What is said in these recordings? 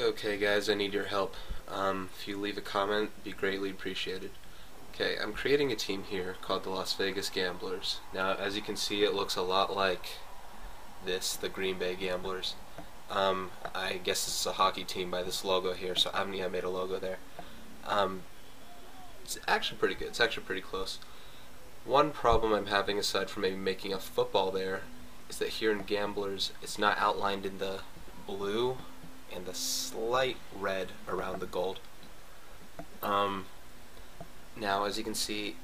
Okay guys, I need your help. Um, if you leave a comment, be greatly appreciated. Okay, I'm creating a team here called the Las Vegas Gamblers. Now, as you can see, it looks a lot like this, the Green Bay Gamblers. Um, I guess is a hockey team by this logo here, so I haven't made a logo there. Um, it's actually pretty good. It's actually pretty close. One problem I'm having, aside from maybe making a football there, is that here in Gamblers, it's not outlined in the blue and the slight red around the gold. Um, now, as you can see,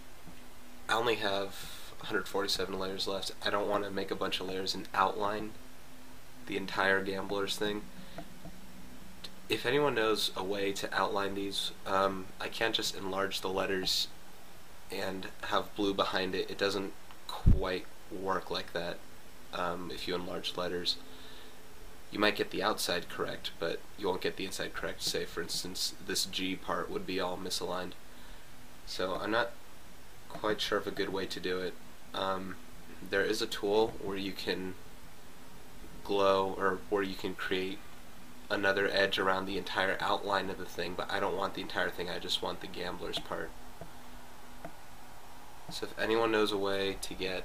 I only have 147 layers left. I don't want to make a bunch of layers and outline the entire Gamblers thing. If anyone knows a way to outline these, um, I can't just enlarge the letters and have blue behind it. It doesn't quite work like that um, if you enlarge letters you might get the outside correct, but you won't get the inside correct. Say, for instance, this G part would be all misaligned. So I'm not quite sure of a good way to do it. Um, there is a tool where you can glow, or where you can create another edge around the entire outline of the thing, but I don't want the entire thing, I just want the gambler's part. So if anyone knows a way to get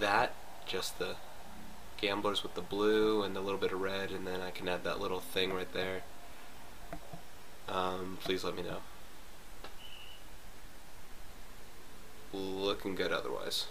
that, just the gamblers with the blue and a little bit of red, and then I can add that little thing right there. Um, please let me know. Looking good otherwise.